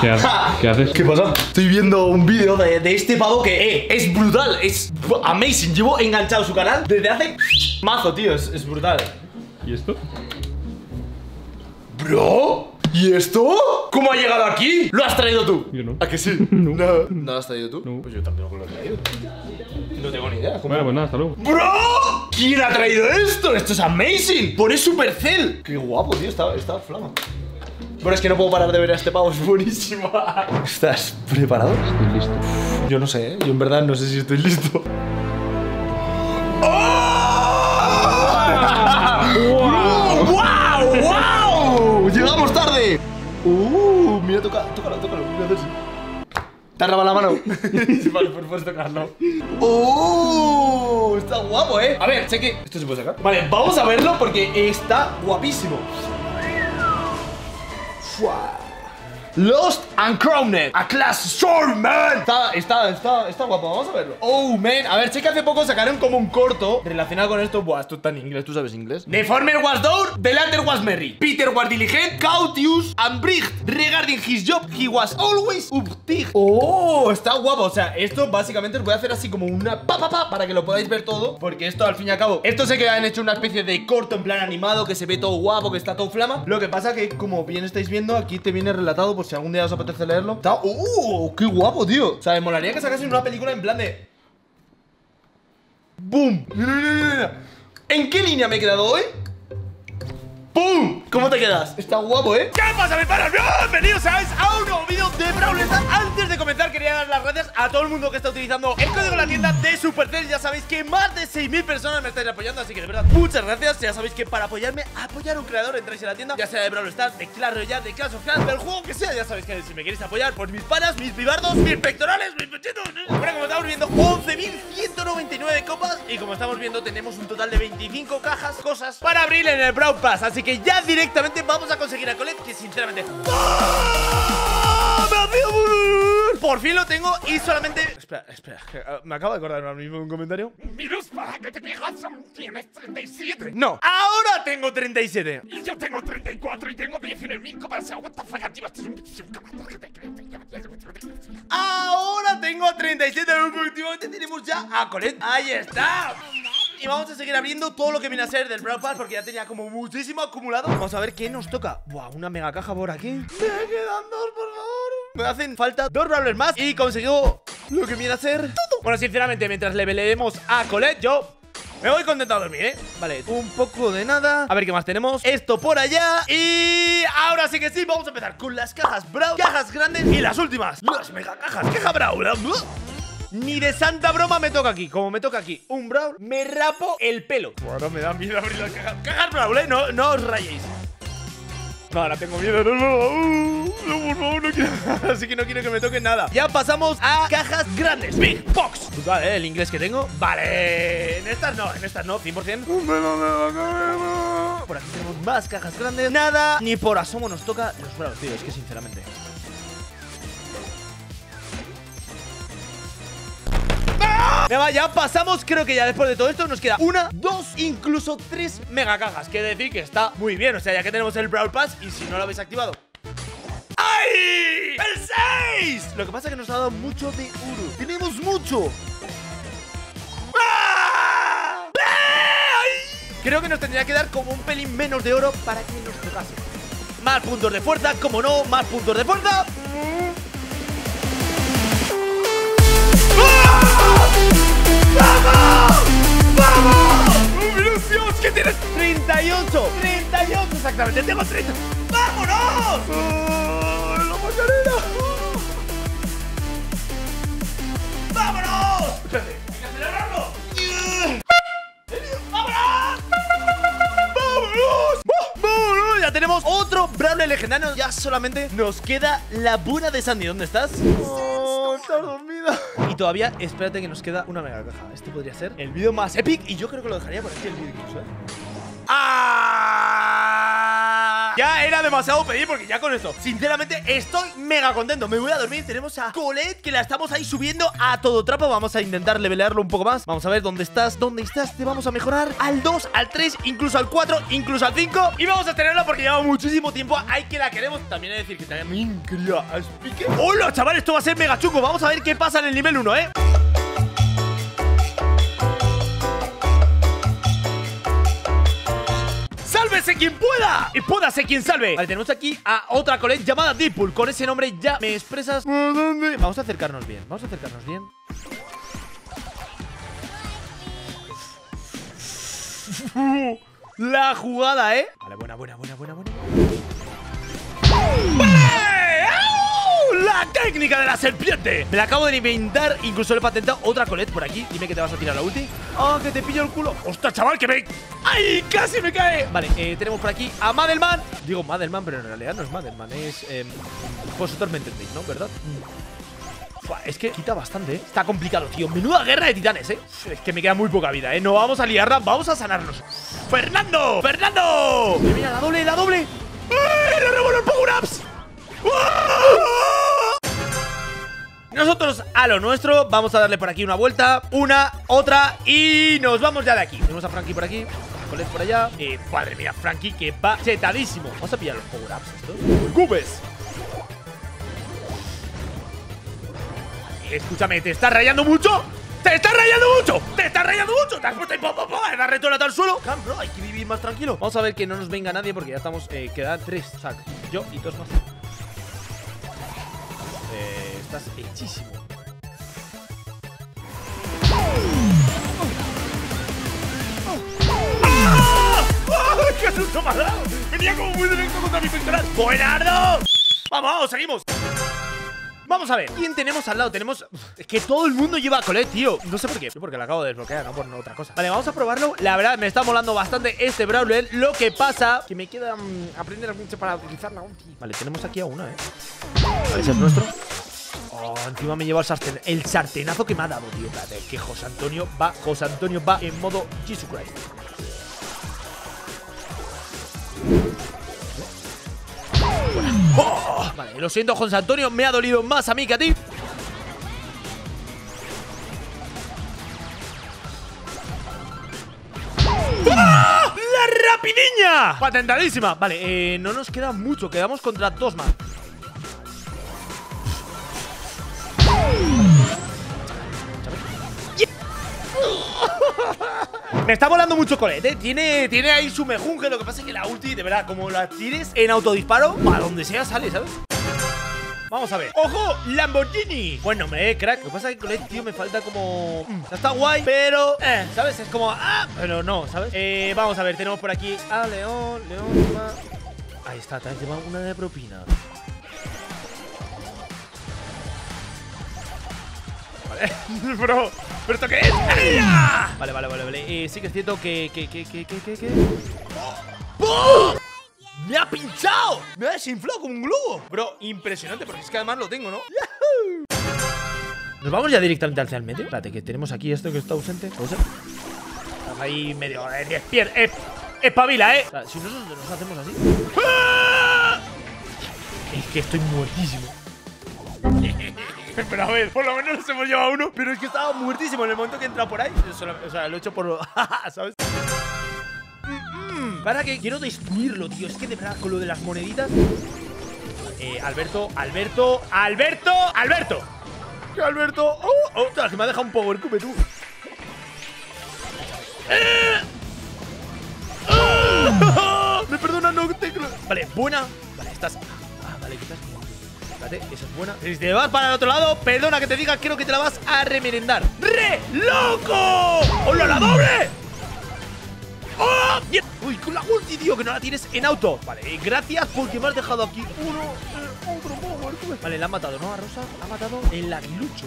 ¿Qué, haces? ¿Qué haces? ¿Qué pasa? Estoy viendo un vídeo de, de este pavo que eh, es brutal, es amazing. Llevo enganchado su canal desde hace mazo, tío, es, es brutal. ¿Y esto? Bro, ¿y esto? ¿Cómo ha llegado aquí? ¿Lo has traído tú? Yo no. ¿A que sí? No. ¿No lo has traído tú? No. Pues yo tampoco lo he traído. No tengo ni idea. ¿cómo? Bueno, pues nada, hasta luego. ¡Bro! ¿Quién ha traído esto? ¡Esto es amazing! Pone Supercell. Qué guapo, tío. Está, está flama. Bueno, es que no puedo parar de ver a este pavo. Es buenísimo. ¿Estás preparado? Estoy listo. Yo no sé, ¿eh? Yo en verdad no sé si estoy listo. ¡Oh! ¡Wow! ¡Wow! ¡Llegamos tarde! ¡Uh! Mira, toca, tócalo, tócalo. Mira, así. ¿Te lavado la mano? vale, pues puedes tocarlo. ¡Oh! Está guapo, ¿eh? A ver, cheque. ¿Esto se puede sacar? Vale, vamos a verlo porque está guapísimo. Try. Lost and Crowned, a class storm, man. Está, está, está, está guapo, vamos a verlo. Oh, man. A ver, sé que hace poco sacaron como un corto relacionado con esto. Buah, esto está en inglés, ¿tú sabes inglés? The former was door, the latter was merry. Peter was diligent, cautious and bright. Regarding his job, he was always uptight. Oh, está guapo. O sea, esto básicamente os voy a hacer así como una pa, pa, pa, para que lo podáis ver todo. Porque esto, al fin y al cabo, esto sé que han hecho una especie de corto en plan animado, que se ve todo guapo, que está todo flama. Lo que pasa que, como bien estáis viendo, aquí te viene relatado, por si algún día os apetece leerlo. Está, ¡Uh! ¡Qué guapo, tío! O sea, me molaría que sacasen una película en plan de. Mira. ¿En qué línea me he quedado hoy? ¡Pum! ¿Cómo te quedas? Está guapo, ¿eh? ¿Qué pasa, mis panas? Bienvenidos a un nuevo las gracias a todo el mundo que está utilizando el código de la tienda de Supercell. Ya sabéis que más de 6.000 personas me estáis apoyando, así que de verdad, muchas gracias. Ya sabéis que para apoyarme, apoyar a un creador, entráis en la tienda, ya sea de Brawl Stars, de Clash Royale, de Clash of del juego que sea. Ya sabéis que si me queréis apoyar, pues mis panas, mis pibardos, mis pectorales, mis pechitos. Bueno, como estamos viendo, 11.199 copas. Y como estamos viendo, tenemos un total de 25 cajas, cosas para abrir en el Brawl Pass. Así que ya directamente vamos a conseguir a Colette, que sinceramente. ¡Ah! ¡Me! Por fin lo tengo y solamente. Espera, espera, ah, me acabo de acordar ahora mismo de un comentario. Virus, para que te fijas, tienes 37. No, ahora tengo 37. Y yo tengo 34 y tengo 10 en el mico para ser what the fuck, tío, esto es un- Ahora tengo 37. Últimamente tenemos ya a Colette. Ahí está. Y vamos a seguir abriendo todo lo que viene a ser del Brawl Pass porque ya tenía como muchísimo acumulado. Vamos a ver qué nos toca. Buah, una mega caja por aquí. Me quedan dos, por favor. Me hacen falta dos Brawlers más y consigo lo que viene a ser todo. Bueno, sinceramente, mientras le leemos a Colette, yo me voy contento a dormir, ¿eh? Vale, un poco de nada. A ver qué más tenemos. Esto por allá. Y ahora sí que sí, vamos a empezar con las cajas Brawl. Cajas grandes y las últimas. Las mega cajas, caja Brawl ni de santa broma me toca aquí. Como me toca aquí un Brawl Me rapo el pelo. Bueno, me da miedo abrir las cajas Cajas Brawl, ¿eh? No, no os rayéis. No, ahora tengo miedo, no, no, uh, no, por favor, no quiero Así que no quiero que me toque nada. Ya pasamos a cajas grandes. Big Box. Brutal, ¿eh? El inglés que tengo. Vale, en estas no, en estas no, 100% Por aquí tenemos más cajas grandes. Nada, ni por asomo nos toca los bravos, tío Es que sinceramente. Venga, ya pasamos, creo que ya después de todo esto nos queda una, dos, incluso tres mega cajas. Que decir que está muy bien, o sea, ya que tenemos el Brawl Pass y si no lo habéis activado. ¡El 6! Lo que pasa es que nos ha dado mucho de oro ¡Tenemos mucho! ¡Ah! ¡Ay! Creo que nos tendría que dar como un pelín menos de oro para que nos tocase Más puntos de fuerza, como no, más puntos de fuerza ¡Vamos! ¡Vamos! ¡Oh, Dios! ¿Qué tienes? 38 38 exactamente, tengo 30 ¡Vámonos! ¡Oh, ¡La Macarena! ¡Vámonos! Espérate, hay que acelerarlo ¡Vámonos! ¡Vámonos! ¡Vámonos! Ya tenemos otro Brawler legendario Ya solamente nos queda la buena de Sandy ¿Dónde estás? Oh, estás dormida Y todavía, espérate que nos queda una mega caja Este podría ser el vídeo más epic Y yo creo que lo dejaría por aquí el vídeo incluso, ¿eh? Ya era demasiado pedir porque ya con esto, sinceramente, estoy mega contento. Me voy a dormir. Tenemos a Colette que la estamos ahí subiendo a todo trapo. Vamos a intentar levelearlo un poco más. Vamos a ver dónde estás, dónde estás. Te vamos a mejorar al 2, al 3, incluso al 4, incluso al 5. Y vamos a tenerla porque lleva muchísimo tiempo. Hay que la queremos. También he de decir que también quería a Spique. ¡Hola, chaval! Esto va a ser mega chungo. Vamos a ver qué pasa en el nivel 1, ¿eh? ¡Sálvese quien pueda! Y puédase quien salve. Vale, tenemos aquí a otra Colette llamada Deadpool. Con ese nombre ya me expresas. Vamos a acercarnos bien. Vamos a acercarnos bien. La jugada, ¿eh? Vale, buena, buena, buena, buena, buena. La técnica de la serpiente. Me la acabo de inventar. Incluso le he patentado otra Colette por aquí. Dime que te vas a tirar la ulti. ¡Ah, que te pillo el culo! ¡Ostras, chaval, que me... ¡Ay, casi me cae! Vale, eh, tenemos por aquí a Madelman. Digo Madelman, pero en realidad no es Madelman. Es... Eh, vosotros me entendéis, ¿no? ¿Verdad? Fua, Es que quita bastante, ¿eh? Está complicado, tío Menuda guerra de titanes, ¿eh? Es que me queda muy poca vida, ¿eh? No vamos a liarla, vamos a sanarnos ¡Fernando! ¡Fernando! Mira, la doble, la doble ¡Eh! ¡Le el power-ups! Nosotros a lo nuestro Vamos a darle por aquí una vuelta Una, otra y nos vamos ya de aquí Tenemos a Frankie por aquí a Colette por allá eh, Madre mía, Frankie que va chetadísimo Vamos a pillar los power-ups estos ¡Cubes! Escúchame, ¿te estás rayando mucho? ¡Te estás rayando mucho! ¡Te estás rayando mucho! ¡Te has puesto ahí, po, po, po, a retornado al suelo! Cam, bro, hay que vivir más tranquilo Vamos a ver que no nos venga nadie porque ya estamos... Eh, quedan tres, o sea, yo y dos más Estás hechísimo ¡Ah! ¡Qué susto me ha dado! Venía como muy directo contra mi pectoral ¡Buenardo! ¡Vamos, seguimos! Vamos a ver, ¿quién tenemos al lado? Tenemos... Es que todo el mundo lleva a Colette, tío No sé por qué, porque la acabo de desbloquear, no por otra cosa Vale, vamos a probarlo La verdad, me está molando bastante este Brawler Lo que pasa, que me queda mm, aprender mucho para utilizar la ulti Vale, tenemos aquí a una, ¿eh? Ese es nuestro Oh, encima me lleva el sartén El sartenazo que me ha dado, tío Espérate, que José Antonio va José Antonio va en modo Jesus Christ Oh, vale, lo siento, José Antonio, me ha dolido más a mí que a ti. ¡Ah! ¡La rapidiña! Patentadísima. Vale, eh, no nos queda mucho, quedamos contra dos más. Me está volando mucho Colette, ¿eh? Tiene, tiene ahí su mejunje. Lo que pasa es que la ulti, de verdad, como la tires en autodisparo, para donde sea sale, ¿sabes? Vamos a ver. ¡Ojo! ¡Lamborghini! Buen nombre, eh, crack. Lo que pasa es que Colette, tío, me falta como. Mm, está guay, pero. Eh, ¿sabes? Es como. ¡Ah! Pero no, ¿sabes? Eh, vamos a ver, tenemos por aquí a León. León. Ahí está, te has llevado una de propina. Vale, bro. ¿Pero esto qué es? Vale, vale, vale, vale. Eh, sí que es cierto que. que, que, que, que, ¡Oh! ¡Me ha pinchado! ¡Me ha desinflado como un globo! Bro, impresionante, porque es que además lo tengo, ¿no? ¿Nos vamos ya directamente hacia el medio? Espérate, que tenemos aquí esto que está ausente. Ahí medio eh, despierta. Eh, espabila, ¿eh? O sea, si nosotros nos hacemos así. ¡Ah! Es que estoy muertísimo. Pero a ver, por lo menos nos hemos llevado uno. Pero es que estaba muertísimo en el momento que entra por ahí. Lo- o sea, lo he hecho por. ¿Sabes? Mm, mm. Para que quiero destruirlo, tío. Es que de verdad, con lo de las moneditas. Eh, Alberto, Alberto, Alberto, Alberto. ¿Qué Alberto? ¡Oh! oh ostras, que me ha dejado un power cube, tú. ¡Eh! ¡Ah! Me perdona, no tengo. Vale, buena. Vale, estás. Ah, esa es buena. Si te vas para el otro lado, perdona que te diga, creo que te la vas a remerendar. ¡Re loco! ¡Hola, la doble! ¡Oh! bien! Uy, con la ulti, tío, que no la tienes en auto. Vale, eh, gracias porque me has dejado aquí uno, eh, otro power. Vale, la han matado, ¿no? A Rosa ha matado el aguilucho.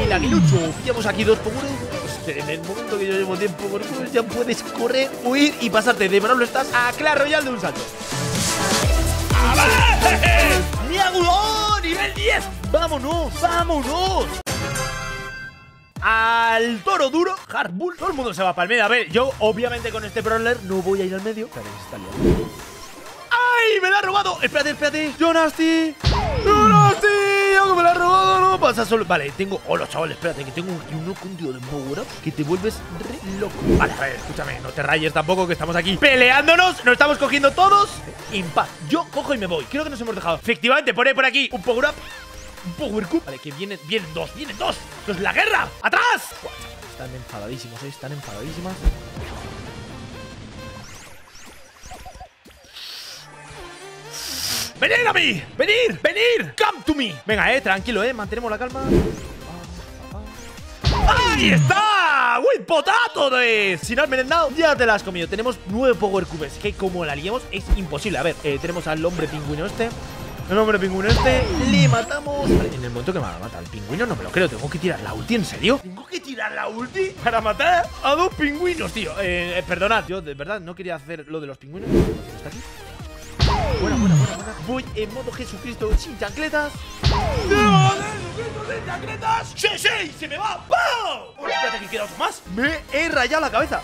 El aguilucho. Pillamos aquí dos power cubes. En el momento que yo llevo 10 power cubes, ya puedes correr, huir y pasarte de Brawl estás a Clash Royale de un salto. ¡Vale! ¡Miagulón! ¡Nivel 10! ¡Vámonos! ¡Vámonos! Al toro duro, Hard Bull. Todo el mundo se va para el medio. A ver, yo obviamente con este brawler no voy a ir al medio. Claro, está. ¡Ay! ¡Me la ha robado! Espérate, espérate. ¡Jonasty! ¡Algo me la ha robado! No pasa solo. Vale, tengo. Hola, chaval, espérate, que tengo un, contigo de power que te vuelves re loco. Vale, a ver, escúchame, no te rayes tampoco, que estamos aquí peleándonos. Nos estamos cogiendo todos en paz. Yo cojo y me voy. Creo que nos hemos dejado. Efectivamente, pone por aquí un power up. Un power cup. Vale, que vienen, vienen dos, vienen dos. ¡Esto es la guerra! ¡Atrás! Están enfadadísimos, ¿eh? Están enfadadísimas. ¡Venid a mí! ¡Venid! ¡Venid! ¡Come to me! Venga, eh, tranquilo, eh, mantenemos la calma. ¡Ahí está! ¡With potato de! Si no has merendado, ya te la has comido. Tenemos nueve Power Cubes, que como la liemos es imposible. A ver, eh, tenemos al hombre pingüino este. El hombre pingüino este, le matamos. Vale, en el momento que me va a matar el pingüino, no me lo creo. Tengo que tirar la ulti, ¿en serio? ¿Tengo que tirar la ulti para matar a dos pingüinos, tío? Eh, eh, perdonad, yo de verdad no quería hacer lo de los pingüinos. ¿Está aquí? Buena, buena, buena, buena. Voy en modo Jesucristo sin chancletas. ¡No! ¡Jesucristo sin chancletas! ¡Sí, sí! ¡Se me va! ¡Pau! Espérate que queda otro más. Me he rayado la cabeza.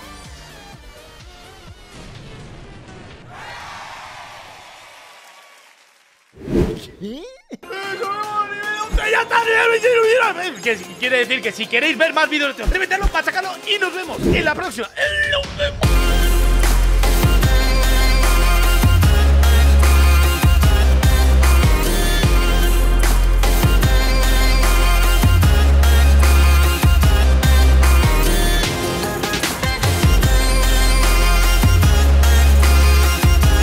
¿Qué? ¡Ya está! Que quiere decir que si queréis ver más vídeos de este, meterlo para sacarlo y nos vemos en la próxima. ¡En la-